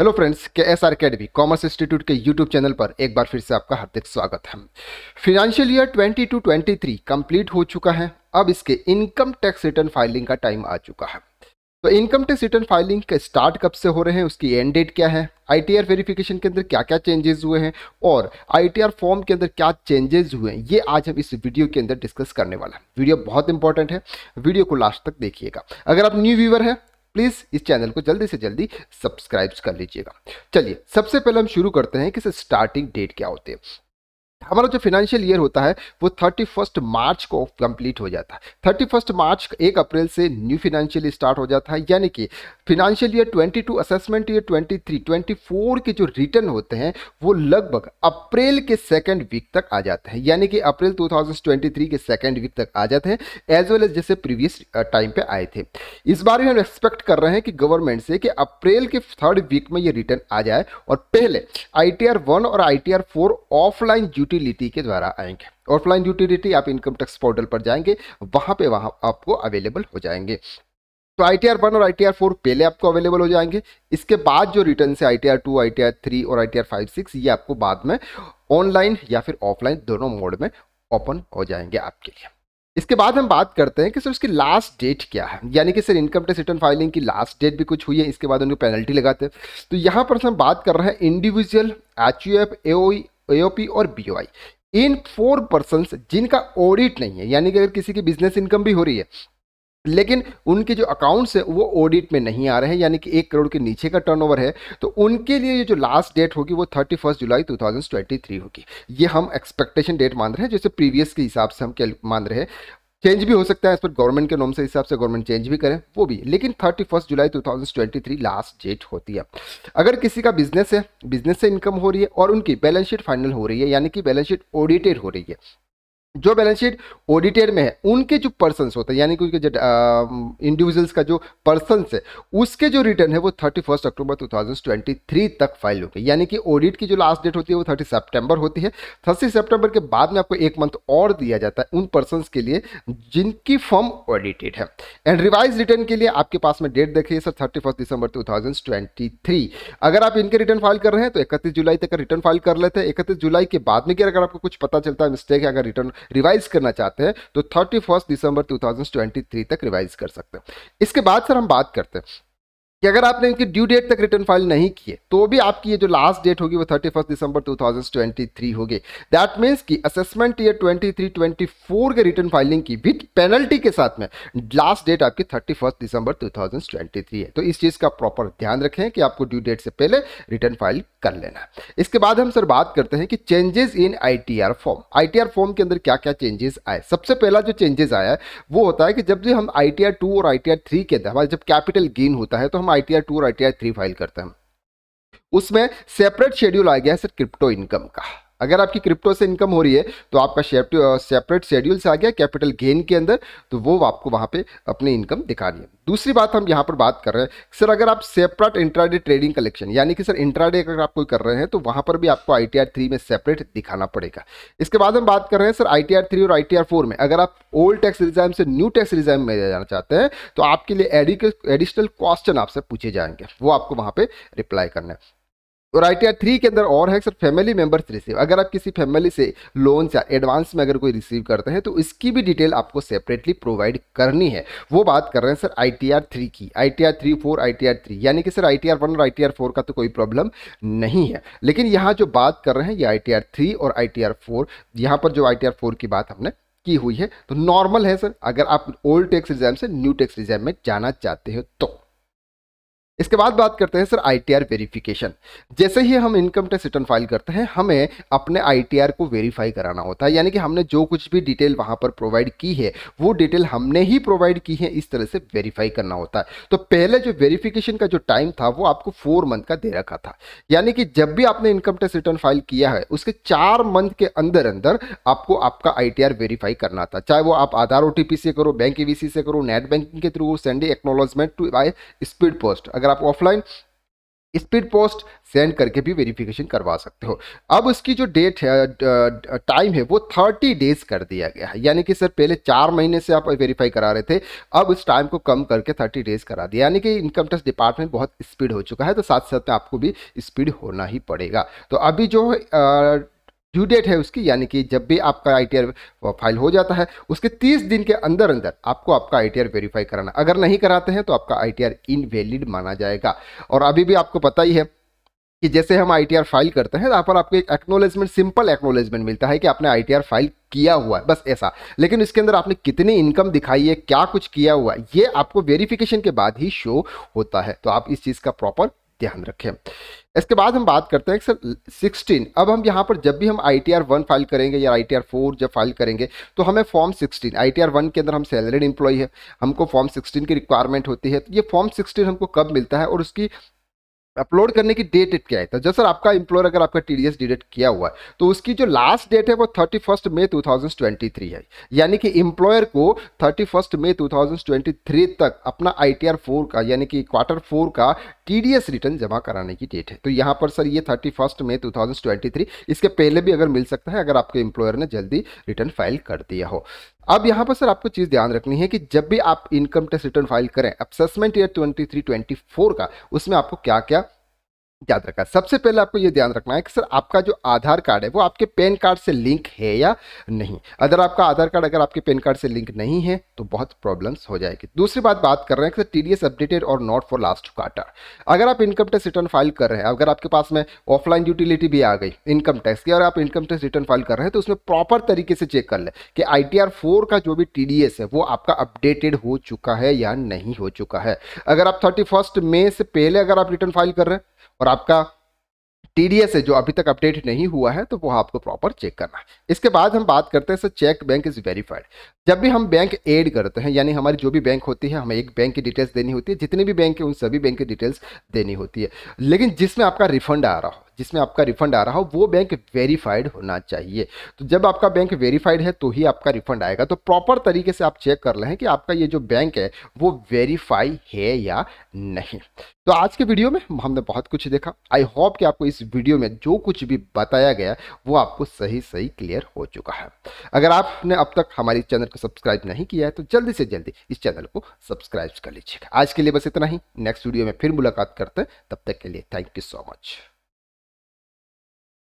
Hello friends K S R academy commerce institute के YouTube channel पर एक बार फिर से आपका हार्दिक स्वागत है। फिनेंशियल ईयर 22 टू 23 कंप्लीट हो चुका है। अब इसके इनकम टैक्स रिटर्न फाइलिंग का टाइम आ चुका है। तो इनकम टैक्स रिटर्न फाइलिंग के स्टार्ट कब से हो रहे हैं, उसकी एंड डेट क्या है? आईटीआर वेरिफिकेशन के अंदर क्या क्या चेंजेस हुए हैं? और आईटीआर फॉर्म के अंदर क्या चेंजेस हुए हैं? ये आज हम इस वीडियो के अंदर डिस्कस करने वाला है। वीडियो बहुत इंपॉर्टेंट है। वीडियो को लास्ट तक देखिएगा। अगर आप न्यू व्यूवर हैं प्लीज़ इस चैनल को जल्दी से जल्दी सब्सक्राइब कर लीजिएगा। चलिए, सबसे पहले हम शुरू करते हैं कि स्टार्टिंग डेट क्या होती है। हमारा जो फाइनेंशियल ईयर होता है, वो थर्टी फ़र्स्ट मार्च को कंप्लीट हो जाता है। थर्टी फ़र्स्ट मार्च एक अप्रैल से न्यू फाइनेंशियल स्टार्ट हो जाता है, यानी कि फाइनेंशियल ईयर 22 असेसमेंट ईयर 23 24 के जो रिटर्न होते हैं, वो लगभग अप्रैल के सेकेंड वीक तक आ जाते हैं। यानी कि अप्रैल 2023 के सेकेंड वीक तक आ जाते हैं एज वेल एज जैसे प्रीवियस टाइम पे आए थे। इस बार भी हम एक्सपेक्ट कर रहे हैं कि गवर्नमेंट से कि अप्रैल के थर्ड वीक में ये रिटर्न आ जाए, और पहले आई टी और आई टी ऑफलाइन यूटिलिटी के द्वारा आएँगे। ऑफलाइन यूटिलिटी आप इनकम टैक्स पोर्टल पर जाएँगे, वहाँ पे वहाँ आपको अवेलेबल हो जाएँगे। तो आई टी वन और आई टी फोर पहले आपको अवेलेबल हो जाएँगे। इसके बाद जो रिटर्न से I T R two I T three और I T R five six ये आपको बाद में ऑनलाइन या फिर ऑफलाइन दोनों मोड में ओपन हो जाएँगे आपके लिए। इसके बाद हम बात करते हैं कि सर उसकी लास्ट डेट क्या है? यानी कि sir income tax return filing की लास्ट डेट भी कुछ हुई है, इसके बाद उनको पेनल्टी लगाते हैं। तो यहाँ पर हम बात कर रहे हैं individual H U F AOP और बीओआई इन फोर पर्सन जिनका ऑडिट नहीं है, यानी कि अगर किसी की बिज़नेस इनकम भी हो रही है, लेकिन उनके जो अकाउंट्स है, वो ऑडिट में नहीं आ रहे हैं, यानी कि एक करोड़ के नीचे का टर्नओवर है तो उनके लिए जो लास्ट डेट होगी, वो थर्टी फ़र्स्ट जुलाई 2023 होगी। ये हम एक्सपेक्टेशन डेट मान रहे हैं, जैसे प्रीवियस के हिसाब से हम मान रहे हैं। चेंज भी हो सकता है, इस पर गवर्नमेंट के नॉम से हिसाब से गवर्नमेंट चेंज भी करें, वो भी। लेकिन थर्टी फ़र्स्ट जुलाई 2023 लास्ट डेट होती है। अगर किसी का बिज़नेस है बिज़नेस से इनकम हो रही है और उनकी बैलेंस शीट फाइनल हो रही है, यानी कि बैलेंस शीट ऑडिटेड हो रही है जो बैलेंस शीट ऑडिटेड में है, उनके जो पर्सन होते हैं, यानी कि जो इंडिविजुअल्स का जो पर्सन है, उसके जो रिटर्न है, वो थर्टी फ़र्स्ट अक्टूबर 2023 तक फ़ाइल होगी। यानी कि ऑडिट की जो लास्ट डेट होती है, वो थर्टी सितंबर होती है। थर्टी सितंबर के बाद में आपको एक मंथ और दिया जाता है उन पर्सन के लिए जिनकी फॉर्म ऑडिटेड है। एंड रिवाइज रिटर्न के लिए आपके पास में डेट देखिए सर थर्टी दिसंबर टू अगर आप इनके रिटर्न फ़ाइल कर रहे हैं तो इकतीस जुलाई तक रिटर्न फ़ाइल कर लेते हैं। इकतीस जुलाई के बाद में क्या अगर आपको कुछ पता चलता है मिस्टेक है, अगर रिटर्न रिवाइज करना चाहते हैं तो थर्टी दिसंबर 2023 तक रिवाइज कर सकते हैं। इसके बाद सर हम बात करते हैं। कि अगर आपने इनकी ड्यू डेट तक रिटर्न फ़ाइल नहीं किए तो भी आपकी ये जो लास्ट डेट होगी वो थर्टी फ़र्स्ट दिसंबर 2023 होगी। दैट मीन्स कि असेसमेंट ईयर 23 24 के रिटर्न फाइलिंग की विद पेनल्टी के साथ में लास्ट डेट आपकी थर्टी फ़र्स्ट दिसंबर 2023 है। तो इस चीज़ का प्रॉपर ध्यान रखें कि आपको ड्यू डेट से पहले रिटर्न फ़ाइल कर लेना इसके बाद हम सर बात करते हैं कि changes in ITR form ITR form के अंदर क्या क्या चेंजेस आए? सबसे पहला जो चेंजेस आया है, वो होता है कि जब भी हम आई टी और आई टी के अंदर, हमारा जब कैपिटल गेन होता है तो हम आई टी आर टू और I T R three file करते हैं। उसमें सेपरेट शेड्यूल आ गया है सर क्रिप्टो इनकम का। अगर आपकी क्रिप्टो से इनकम हो रही है तो आपका सेपरेट शेड्यूल से आ गया कैपिटल गेन के अंदर तो वो आपको वहाँ पे अपनी इनकम दिखा रही है। दूसरी बात हम यहाँ पर बात कर रहे हैं, सर अगर आप सेपरेट इंट्राडे ट्रेडिंग कलेक्शन, यानी कि सर इंट्राडे अगर आप कोई कर रहे हैं तो वहाँ पर भी आपको आई टी में सेपरेट दिखाना पड़ेगा। इसके बाद हम बात कर रहे हैं सर आई टी और आई टी में। अगर आप ओल्ड टैक्स रिजाइम से न्यू टैक्स रिजाइम में जाना चाहते हैं तो आपके लिए एडिशनल क्वेश्चन आपसे पूछे जाएँगे, वो आपको वहाँ पर रिप्लाई करना है। और आई थ्री के अंदर और है, सर फैमिली मेंबर्स रिसीव अगर आप किसी फैमिली से लोन या एडवांस में अगर कोई रिसीव करते हैं तो इसकी भी डिटेल आपको सेपरेटली प्रोवाइड करनी है। वो बात कर रहे हैं, sir I T R three की। I T R three four I T R three यानी कि, sir I T R one और आई टी आर फोर का तो कोई प्रॉब्लम नहीं है। लेकिन यहाँ जो बात कर रहे हैं, ये आई टी आर थ्री और आई टी आर फोर यहाँ पर जो आई टी आर फोर की बात हमने की हुई है तो नॉर्मल है, सर। अगर आप ओल्ड टैक्स रिज़र्व से न्यू टैक्स रिज़र्व में जाना चाहते हो तो। इसके बाद बात करते हैं सर आईटीआर वेरिफिकेशन जैसे ही हम इनकम टैक्स रिटर्न फ़ाइल करते हैं, हमें अपने आईटीआर को वेरीफाई कराना होता है। यानी कि हमने जो कुछ भी डिटेल वहाँ पर प्रोवाइड की है, वो डिटेल हमने ही प्रोवाइड की है, इस तरह से वेरीफाई करना होता है। तो पहले जो वेरिफिकेशन का जो टाइम था, वो आपको फोर मंथ का दे रखा था। यानी कि जब भी आपने इनकम टैक्स रिटर्न फ़ाइल किया है, उसके चार मंथ के अंदर अंदर आपको आपका आईटीआर वेरीफाई करना था। चाहे वो आप आधार ओटीपी से करो बैंक ईवीसी से करो नेट बैंकिंग के through send the acknowledgement to by speed post अगर आप ऑफलाइन स्पीड पोस्ट सेंड करके भी वेरिफिकेशन करवा सकते हो। अब उसकी जो डेट है टाइम है, वो थर्टी डेज़ कर दिया गया है। यानी कि सर, पहले चार महीने से आप वेरीफाई करा रहे थे, अब उस टाइम को कम करके थर्टी डेज़ करा दिया। यानी कि इनकम टैक्स डिपार्टमेंट बहुत स्पीड हो चुका है तो साथ साथ में आपको भी स्पीड होना ही पड़ेगा। तो अभी जो ड्यू डेट है उसकी, यानी कि जब भी आपका आईटीआर फ़ाइल हो जाता है, उसके 30 दिन के अंदर अंदर आपको आपका आई वेरीफाई कराना। अगर नहीं कराते हैं तो आपका आई इनवैलिड माना जाएगा। और अभी भी आपको पता ही है कि जैसे हम आईटीआर फ़ाइल करते हैं, यहाँ पर आपको एक एक्नोलेजमेंट सिंपल एक्नोलेजमेंट मिलता है कि आपने आईटीआर फ़ाइल किया हुआ है, बस ऐसा। लेकिन इसके अंदर आपने कितनी इनकम दिखाई है, क्या कुछ किया हुआ है, ये आपको वेरिफिकेशन के बाद ही शो होता है। तो आप इस चीज़ का प्रॉपर ध्यान रखें। इसके बाद हम बात करते हैं, सर 16 अब हम यहाँ पर जब भी हम I T R one file करेंगे या आई टी आर फोर जब फ़ाइल करेंगे तो हमें form 16 I T R one के अंदर हम सैलरीड इंप्लॉई है। हमको फॉर्म 16 की रिक्वायरमेंट होती है। तो ये फॉर्म 16 हमको कब मिलता है और उसकी अपलोड करने की डेट क्या है? तो जैसे आपका एम्प्लॉयर अगर आपका टी डी डिडेट किया हुआ है तो उसकी जो लास्ट डेट है वो thirty first May two thousand twenty three है। यानी कि एम्प्लॉयर को thirty first May two thousand twenty three तक अपना आई टी आर फोर का, यानी कि क्वार्टर फोर का टी डी एस रिटर्न जमा कराने की डेट है। तो यहाँ पर सर, ये thirty first May two thousand twenty three इसके पहले भी अगर मिल सकता है, अगर आपके एम्प्लॉयर ने जल्दी रिटर्न फ़ाइल कर दिया हो। अब यहाँ पर सर आपको चीज़ ध्यान रखनी है कि जब भी आप इनकम टैक्स रिटर्न फ़ाइल करें assessment year twenty three twenty four का, उसमें आपको क्या क्या याद रखा। सबसे पहले आपको ये ध्यान रखना है कि सर आपका जो आधार कार्ड है, वो आपके पैन कार्ड से लिंक है या नहीं? अगर आपका आधार कार्ड, अगर आपके पैन कार्ड से लिंक नहीं है तो बहुत प्रॉब्लम्स हो जाएगी। दूसरी बात बात कर रहे हैं कि सर टी अपडेटेड और नॉट फॉर लास्ट क्वार्टर अगर आप इनकम टैक्स रिटर्न फ़ाइल कर रहे हैं, अगर आपके पास में ऑफलाइन यूटिलिटी भी आ गई इनकम टैक्स की, और आप इनकम टैक्स रिटर्न फ़ाइल कर रहे हैं तो उसमें प्रॉपर तरीके से चेक कर ले कि आई टी का जो भी टीडीएस है, वो आपका अपडेटेड हो चुका है या नहीं हो चुका है। अगर आप थर्टी मई से पहले अगर आप रिटर्न फ़ाइल कर रहे हैं और आपका टीडीएस है, जो अभी तक अपडेट नहीं हुआ है तो वो आपको प्रॉपर चेक करना है। इसके बाद हम बात करते हैं, sir check bank is verified जब भी हम बैंक ऐड करते हैं, यानी हमारी जो भी बैंक होती है, हमें एक बैंक की डिटेल्स देनी होती है, जितने भी बैंक है, उन सभी बैंक की डिटेल्स देनी होती है। लेकिन जिसमें आपका रिफंड आ रहा हो जिसमें आपका रिफंड आ रहा हो, वो बैंक वेरीफाइड होना चाहिए। तो जब आपका बैंक वेरीफाइड है तो ही आपका रिफंड आएगा। तो प्रॉपर तरीके से आप चेक कर लें कि आपका ये जो बैंक है, वो वेरीफाई है या नहीं। तो आज के वीडियो में हमने बहुत कुछ देखा। आई होप कि आपको इस वीडियो में जो कुछ भी बताया गया, वो आपको सही सही क्लियर हो चुका है। अगर आपने अब तक हमारे चैनल को सब्सक्राइब नहीं किया है तो जल्दी से जल्दी इस चैनल को सब्सक्राइब कर लीजिएगा। आज के लिए बस इतना ही। नेक्स्ट वीडियो में फिर मुलाकात करते हैं। तब तक के लिए थैंक यू सो मच